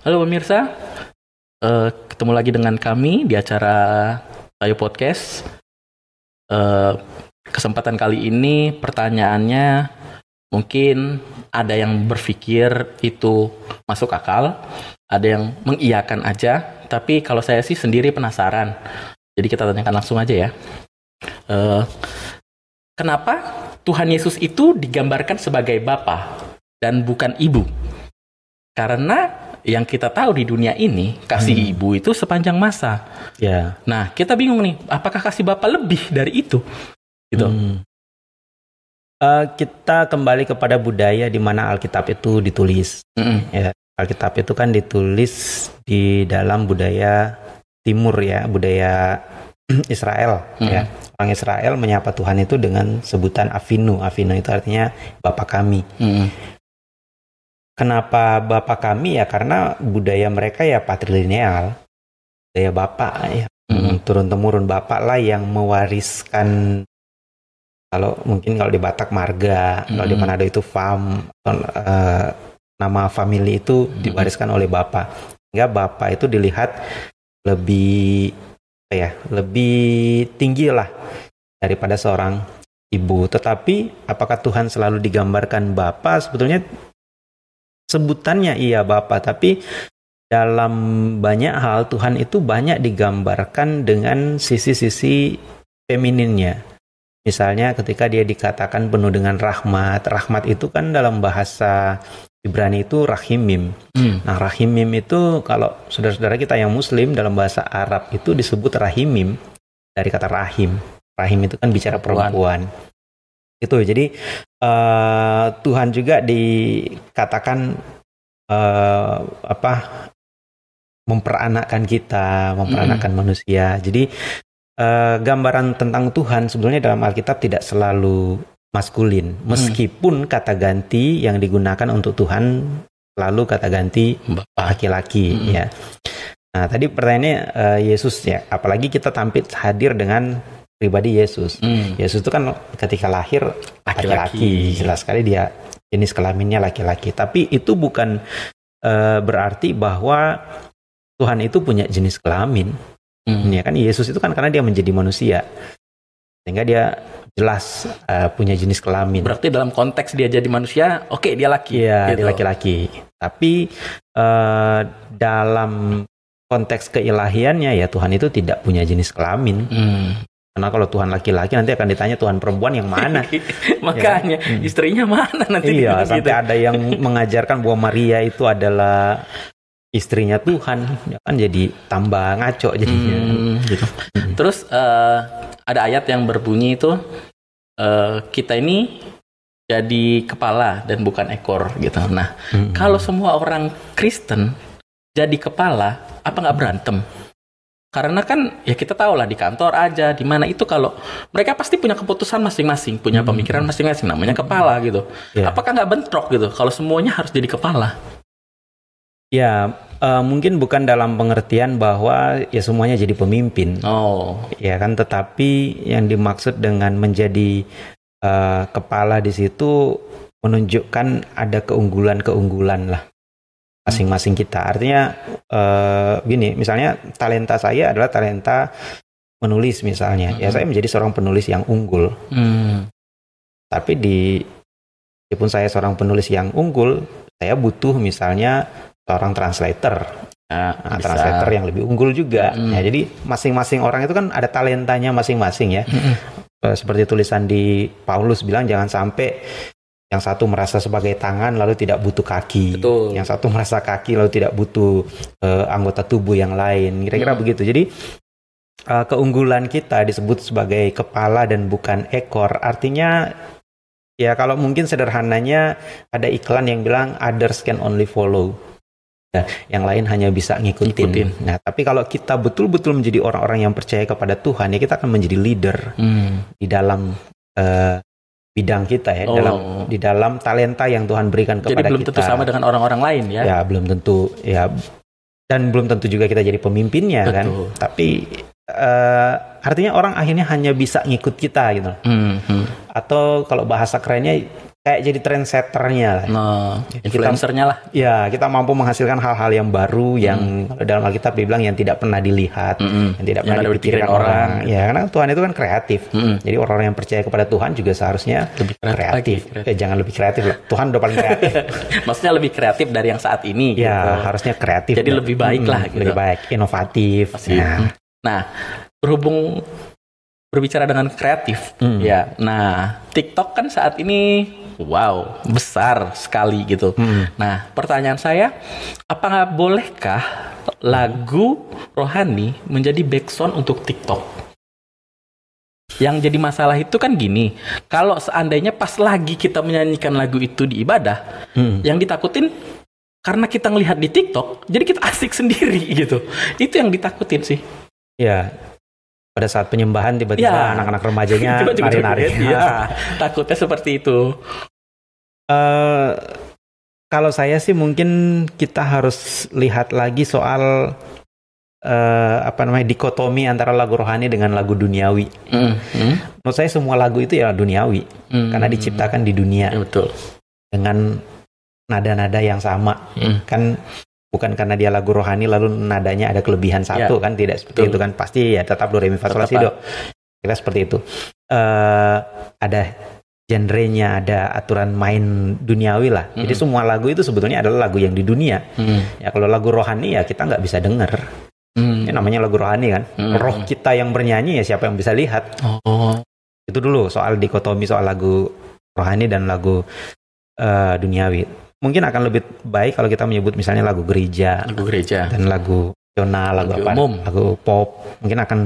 Halo pemirsa, uh, ketemu lagi dengan kami di acara Tayo Podcast. Uh, kesempatan kali ini pertanyaannya mungkin ada yang berpikir itu masuk akal, ada yang mengiyakan aja, tapi kalau saya sih sendiri penasaran. Jadi kita tanyakan langsung aja ya. Uh, kenapa Tuhan Yesus itu digambarkan sebagai Bapa dan bukan Ibu? Karena yang kita tahu di dunia ini kasih hmm. ibu itu sepanjang masa. Ya. Nah kita bingung nih, apakah kasih bapak lebih dari itu? Gitu. Hmm. Uh, kita kembali kepada budaya di mana Alkitab itu ditulis. Hmm. Ya, Alkitab itu kan ditulis di dalam budaya Timur ya, budaya Israel. Hmm. Ya, orang Israel menyapa Tuhan itu dengan sebutan Avinu. Avinu itu artinya Bapak kami. Hmm Kenapa bapak kami ya karena budaya mereka ya patrilineal, budaya bapak ya hmm. turun temurun bapak lah yang mewariskan kalau mungkin kalau di Batak marga, hmm. kalau di Manado itu fam, uh, nama family itu hmm. diwariskan oleh bapak. Sehingga bapak itu dilihat lebih ya lebih tinggi lah daripada seorang ibu. Tetapi apakah Tuhan selalu digambarkan bapak? Sebetulnya sebutannya iya Bapak, tapi dalam banyak hal Tuhan itu banyak digambarkan dengan sisi-sisi femininnya. Misalnya ketika dia dikatakan penuh dengan rahmat, rahmat itu kan dalam bahasa Ibrani itu rahimim. Hmm. Nah rahimim itu kalau saudara-saudara kita yang muslim dalam bahasa Arab itu disebut rahimim dari kata rahim. Rahim itu kan bicara perempuan. perempuan itu jadi uh, Tuhan juga dikatakan uh, apa memperanakkan kita memperanakkan mm. manusia jadi uh, gambaran tentang Tuhan sebenarnya dalam Alkitab tidak selalu maskulin meskipun mm. kata ganti yang digunakan untuk Tuhan selalu kata ganti laki-laki mm. ya nah tadi pertanyaannya uh, Yesus ya apalagi kita tampil hadir dengan pribadi Yesus. Hmm. Yesus itu kan ketika lahir laki-laki, jelas sekali dia jenis kelaminnya laki-laki. Tapi itu bukan uh, berarti bahwa Tuhan itu punya jenis kelamin. Hmm. Ya kan Yesus itu kan karena dia menjadi manusia. Sehingga dia jelas uh, punya jenis kelamin. Berarti dalam konteks dia jadi manusia, oke okay, dia laki. Iya, gitu. dia laki-laki. Tapi uh, dalam konteks keilahiannya ya Tuhan itu tidak punya jenis kelamin. Hmm. Karena kalau Tuhan laki-laki nanti akan ditanya Tuhan perempuan yang mana. Makanya ya. istrinya mana nanti. Iya, sampai gitu. ada yang mengajarkan bahwa Maria itu adalah istrinya Tuhan. Ya kan jadi tambah ngaco jadinya. Hmm, gitu. Hmm. Terus uh, ada ayat yang berbunyi itu uh, kita ini jadi kepala dan bukan ekor gitu. Nah, hmm. kalau semua orang Kristen jadi kepala, apa nggak berantem? Karena kan ya kita tahu lah di kantor aja, di mana itu kalau mereka pasti punya keputusan masing-masing, punya hmm. pemikiran masing-masing, namanya kepala gitu. Yeah. Apakah nggak bentrok gitu kalau semuanya harus jadi kepala? Ya, uh, mungkin bukan dalam pengertian bahwa ya semuanya jadi pemimpin. Oh. Ya kan, tetapi yang dimaksud dengan menjadi uh, kepala di situ menunjukkan ada keunggulan-keunggulan lah masing-masing kita. Artinya uh, gini, misalnya talenta saya adalah talenta menulis misalnya. Hmm. Ya saya menjadi seorang penulis yang unggul. Hmm. Tapi di meskipun saya seorang penulis yang unggul, saya butuh misalnya seorang translator. Nah, nah translator yang lebih unggul juga. Hmm. Ya, jadi masing-masing orang itu kan ada talentanya masing-masing ya. Hmm. Seperti tulisan di Paulus bilang jangan sampai yang satu merasa sebagai tangan lalu tidak butuh kaki. Betul. Yang satu merasa kaki lalu tidak butuh uh, anggota tubuh yang lain. Kira-kira hmm. begitu. Jadi uh, keunggulan kita disebut sebagai kepala dan bukan ekor. Artinya ya kalau mungkin sederhananya ada iklan yang bilang others can only follow. Nah, yang lain hanya bisa ngikutin. ngikutin. Nah, tapi kalau kita betul-betul menjadi orang-orang yang percaya kepada Tuhan, ya kita akan menjadi leader hmm. di dalam uh, bidang kita ya oh. dalam di dalam talenta yang Tuhan berikan kepada kita. Jadi belum kita. tentu sama dengan orang-orang lain ya. Ya, belum tentu ya dan belum tentu juga kita jadi pemimpinnya kan. Betul. kan. Tapi uh, artinya orang akhirnya hanya bisa ngikut kita gitu. Mm -hmm. Atau kalau bahasa kerennya kayak jadi trendsetternya lah. Nah, influencernya lah. Ya, kita mampu menghasilkan hal-hal yang baru yang hmm. dalam Alkitab dibilang yang tidak pernah dilihat, hmm. yang tidak yang pernah dipikirkan orang. orang. Ya, karena Tuhan itu kan kreatif. Hmm. Jadi orang-orang yang percaya kepada Tuhan juga seharusnya lebih kreatif. kreatif. kreatif. Eh, jangan lebih kreatif lah. Tuhan udah paling kreatif. Maksudnya lebih kreatif dari yang saat ini. Ya, gitu. harusnya kreatif. Jadi lebih baik hmm, lah. Gitu. Lebih baik, inovatif. Nah. nah, berhubung berbicara dengan kreatif, hmm. ya. Nah, TikTok kan saat ini wow besar sekali gitu. Hmm. Nah pertanyaan saya, apakah bolehkah lagu rohani menjadi backsound untuk TikTok? Yang jadi masalah itu kan gini, kalau seandainya pas lagi kita menyanyikan lagu itu di ibadah, hmm. yang ditakutin karena kita ngelihat di TikTok, jadi kita asik sendiri gitu. Itu yang ditakutin sih. Ya, pada saat penyembahan tiba-tiba ya. anak-anak remajanya nari-nari. Ya, takutnya seperti itu. Uh, kalau saya sih mungkin kita harus lihat lagi soal uh, apa namanya dikotomi antara lagu rohani dengan lagu duniawi. Mm. Mm. Menurut saya semua lagu itu ya duniawi mm. karena diciptakan di dunia. Ya, betul. Dengan nada-nada yang sama. Mm. Kan bukan karena dia lagu rohani lalu nadanya ada kelebihan satu ya, kan tidak seperti betul. itu kan pasti ya tetap do re mi fa sol la si do. Kita seperti itu. Uh, ada genrenya, ada aturan main duniawi lah. Mm. Jadi semua lagu itu sebetulnya adalah lagu yang di dunia. Mm. Ya kalau lagu rohani ya kita nggak bisa denger. Mm. Ya, namanya lagu rohani kan. Mm. Roh kita yang bernyanyi ya siapa yang bisa lihat. Oh. Itu dulu soal dikotomi soal lagu rohani dan lagu uh, duniawi. Mungkin akan lebih baik kalau kita menyebut misalnya lagu gereja. Lagu gereja. Dan lagu nasional, lagu, lagu apa? Umum. Lagu pop. Mungkin akan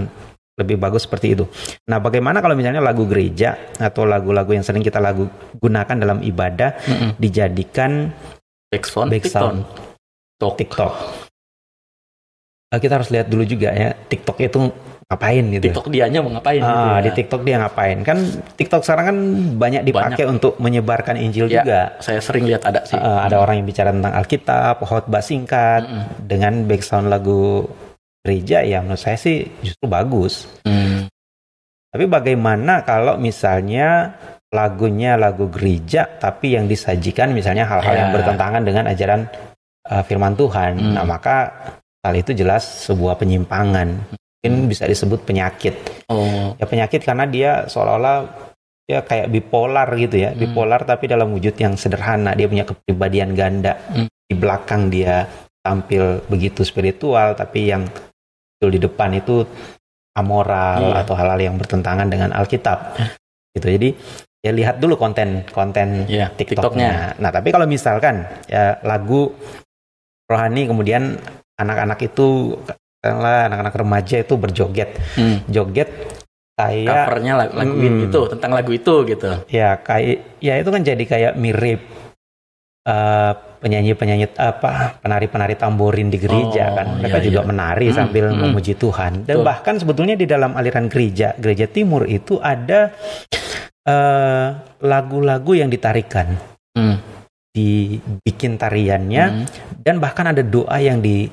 lebih bagus seperti itu. Nah, bagaimana kalau misalnya lagu gereja atau lagu-lagu yang sering kita lagu gunakan dalam ibadah mm -mm. dijadikan backsound, backsound TikTok. TikTok. Nah, kita harus lihat dulu juga ya TikTok itu ngapain gitu. TikTok dianya mau ngapain? Ah, gitu ya. di TikTok dia ngapain? Kan TikTok sekarang kan banyak dipakai banyak. untuk menyebarkan Injil ya, juga. Saya sering lihat ada sih. Uh, ada hmm. orang yang bicara tentang Alkitab, khotbah singkat hmm. dengan background lagu gereja ya menurut saya sih justru bagus. Hmm. Tapi bagaimana kalau misalnya lagunya lagu gereja tapi yang disajikan misalnya hal-hal yeah. yang ya. bertentangan dengan ajaran uh, firman Tuhan. Hmm. Nah, maka hal itu jelas sebuah penyimpangan. Mungkin hmm. bisa disebut penyakit. Oh. Ya penyakit karena dia seolah-olah ya kayak bipolar gitu ya. Hmm. Bipolar tapi dalam wujud yang sederhana. Dia punya kepribadian ganda. Hmm. Di belakang dia tampil begitu spiritual tapi yang di depan itu amoral yeah. atau hal-hal yang bertentangan dengan Alkitab. Gitu. Jadi ya lihat dulu konten konten yeah, TikToknya. TikToknya. Nah tapi kalau misalkan ya lagu rohani kemudian anak-anak itu katakanlah anak-anak remaja itu berjoget, hmm. joget kayak covernya lagu, lagu hmm, itu tentang lagu itu gitu. Ya kayak ya itu kan jadi kayak mirip uh, penyanyi-penyanyi apa penari-penari tamborin di gereja oh, kan mereka iya, juga iya. menari hmm, sambil hmm, memuji Tuhan dan tuh. bahkan sebetulnya di dalam aliran gereja gereja timur itu ada eh, lagu-lagu uh, yang ditarikan hmm. dibikin tariannya hmm. dan bahkan ada doa yang di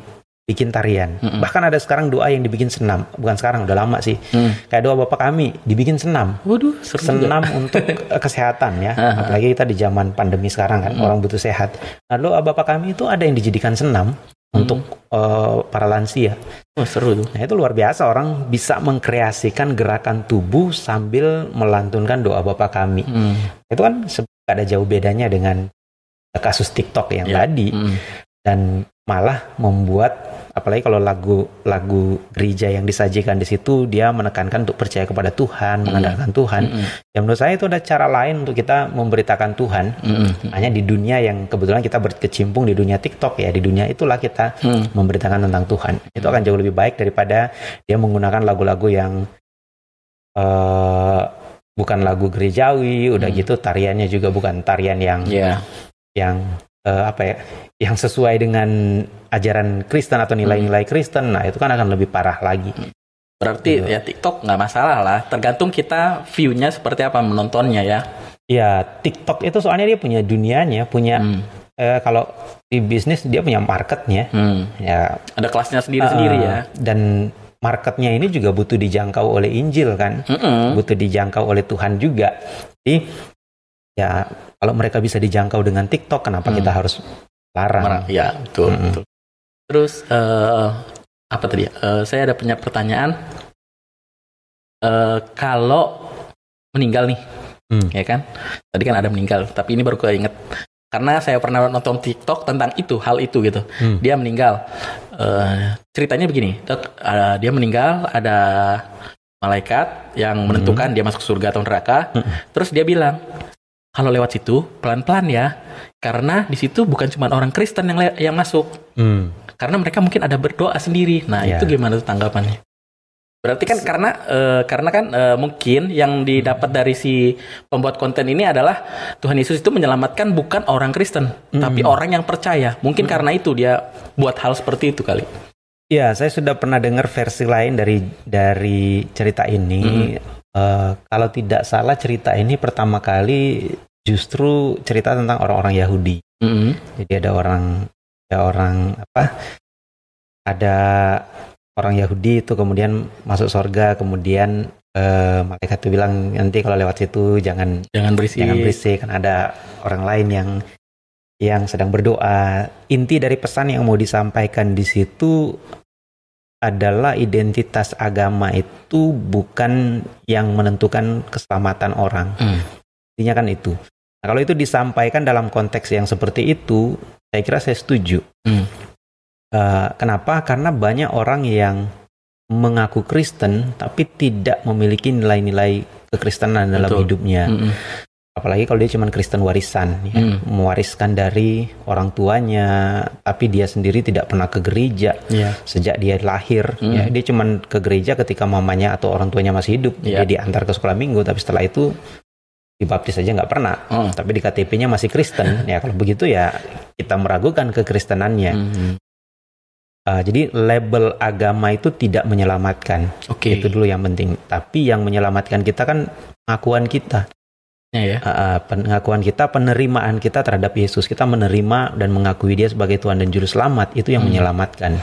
bikin tarian. Mm -hmm. Bahkan ada sekarang doa yang dibikin senam. Bukan sekarang, udah lama sih. Mm. Kayak doa Bapak kami dibikin senam. Waduh, senam juga. untuk eh, kesehatan ya. Apalagi kita di zaman pandemi sekarang kan, mm. orang butuh sehat. Nah, doa Bapak kami itu ada yang dijadikan senam mm. untuk uh, para lansia. Oh, seru tuh. Nah, itu luar biasa orang bisa mengkreasikan gerakan tubuh sambil melantunkan doa Bapak kami. Mm. Itu kan ada jauh bedanya dengan kasus TikTok yang yeah. tadi. Mm. Dan malah membuat apalagi kalau lagu lagu gereja yang disajikan di situ dia menekankan untuk percaya kepada Tuhan, mm. mengandalkan Tuhan. Mm -hmm. Ya menurut saya itu ada cara lain untuk kita memberitakan Tuhan. Mm -hmm. Hanya di dunia yang kebetulan kita berkecimpung di dunia TikTok ya, di dunia itulah kita mm. memberitakan tentang Tuhan. Itu akan jauh lebih baik daripada dia menggunakan lagu-lagu yang uh, bukan lagu gerejawi, udah mm. gitu tariannya juga bukan tarian yang yeah. yang uh, apa ya yang sesuai dengan ajaran Kristen atau nilai-nilai Kristen nah itu kan akan lebih parah lagi berarti gitu. ya TikTok nggak masalah lah tergantung kita view-nya seperti apa menontonnya ya ya TikTok itu soalnya dia punya dunianya punya hmm. eh, kalau di bisnis dia punya marketnya hmm. ya ada kelasnya sendiri-sendiri uh, ya dan marketnya ini juga butuh dijangkau oleh Injil kan, mm -hmm. butuh dijangkau oleh Tuhan juga. Jadi ya kalau mereka bisa dijangkau dengan TikTok, kenapa hmm. kita harus larang? Marah. Ya, betul, hmm. betul. Terus uh, apa tadi? Uh, saya ada punya pertanyaan. Uh, kalau meninggal nih, hmm. ya kan? Tadi kan ada meninggal, tapi ini baru keinget karena saya pernah nonton TikTok tentang itu, hal itu gitu. Hmm. Dia meninggal. Uh, ceritanya begini, uh, dia meninggal, ada malaikat yang menentukan hmm. dia masuk surga atau neraka. Hmm. Terus dia bilang, kalau lewat situ pelan-pelan ya, karena di situ bukan cuma orang Kristen yang yang masuk, hmm. karena mereka mungkin ada berdoa sendiri. Nah yeah. itu gimana tuh tanggapannya? Berarti kan karena uh, karena kan uh, mungkin yang didapat hmm. dari si pembuat konten ini adalah Tuhan Yesus itu menyelamatkan bukan orang Kristen, hmm. tapi orang yang percaya. Mungkin hmm. karena itu dia buat hal seperti itu kali. Ya, saya sudah pernah dengar versi lain dari dari cerita ini. Hmm Uh, kalau tidak salah cerita ini pertama kali justru cerita tentang orang-orang Yahudi. Mm -hmm. Jadi ada orang ada orang apa? Ada orang Yahudi itu kemudian masuk surga, kemudian uh, malaikat itu bilang nanti kalau lewat situ jangan jangan berisik, jangan berisik kan ada orang lain yang yang sedang berdoa. Inti dari pesan yang mau disampaikan di situ adalah identitas agama itu bukan yang menentukan keselamatan orang. Hmm. Intinya kan itu. Nah, kalau itu disampaikan dalam konteks yang seperti itu, saya kira saya setuju. Hmm. Uh, kenapa? Karena banyak orang yang mengaku Kristen tapi tidak memiliki nilai-nilai kekristenan dalam Betul. hidupnya. Hmm apalagi kalau dia cuma Kristen warisan ya, hmm. mewariskan dari orang tuanya tapi dia sendiri tidak pernah ke gereja yeah. sejak dia lahir hmm. ya dia cuma ke gereja ketika mamanya atau orang tuanya masih hidup yeah. dia diantar ke sekolah minggu tapi setelah itu dibaptis aja nggak pernah oh. tapi di KTP-nya masih Kristen ya kalau begitu ya kita meragukan kekristenannya hmm. Uh, jadi label agama itu tidak menyelamatkan. Okay. Itu dulu yang penting. Tapi yang menyelamatkan kita kan pengakuan kita ya. Uh, pengakuan kita, penerimaan kita terhadap Yesus, kita menerima dan mengakui Dia sebagai Tuhan dan Juru Selamat, itu yang hmm. menyelamatkan.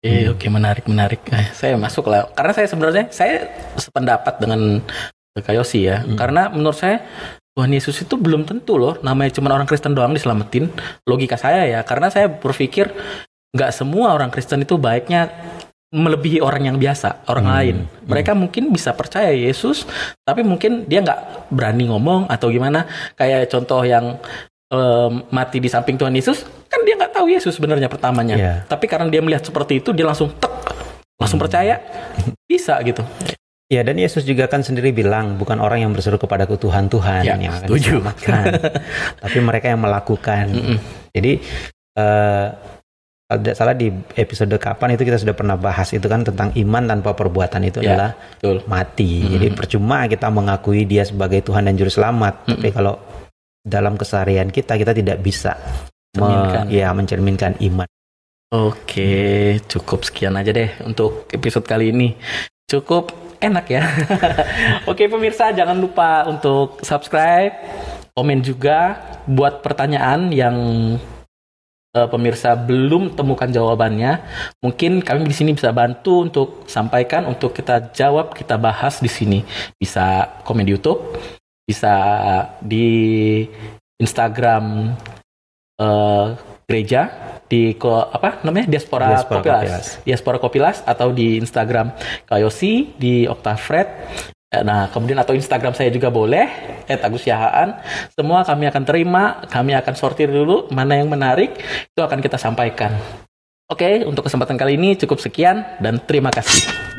Eh, hmm. oke okay, menarik menarik. Eh, saya masuk lah, karena saya sebenarnya saya sependapat dengan Kayosi ya, hmm. karena menurut saya Tuhan Yesus itu belum tentu loh, namanya cuma orang Kristen doang diselamatin. Logika saya ya, karena saya berpikir nggak semua orang Kristen itu baiknya melebihi orang yang biasa, orang hmm. lain. Mereka hmm. mungkin bisa percaya Yesus, tapi mungkin dia nggak berani ngomong atau gimana. Kayak contoh yang um, mati di samping Tuhan Yesus, kan dia nggak tahu Yesus sebenarnya pertamanya. Yeah. Tapi karena dia melihat seperti itu, dia langsung tek, langsung hmm. percaya, bisa gitu. Ya dan Yesus juga kan sendiri bilang bukan orang yang berseru kepadaku Tuhan Tuhan ya, yang akan diselamatkan, tapi mereka yang melakukan. Mm -mm. Jadi uh, kalau tidak salah di episode kapan itu kita sudah pernah bahas itu kan tentang iman tanpa perbuatan itu ya, adalah betul. mati. Hmm. Jadi percuma kita mengakui dia sebagai Tuhan dan juru selamat, hmm. tapi kalau dalam keseharian kita kita tidak bisa me, ya mencerminkan iman. Oke, cukup sekian aja deh untuk episode kali ini. Cukup enak ya. Oke pemirsa jangan lupa untuk subscribe, komen juga buat pertanyaan yang uh, pemirsa belum temukan jawabannya, mungkin kami di sini bisa bantu untuk sampaikan, untuk kita jawab, kita bahas di sini. Bisa komen di YouTube, bisa di Instagram uh, gereja di ko, apa namanya diaspora, diaspora kopilas. kopilas diaspora kopilas atau di Instagram Kayosi di Octafred Nah, kemudian atau Instagram saya juga boleh, Agus Yahaan. Semua kami akan terima, kami akan sortir dulu mana yang menarik, itu akan kita sampaikan. Oke, untuk kesempatan kali ini cukup sekian dan terima kasih.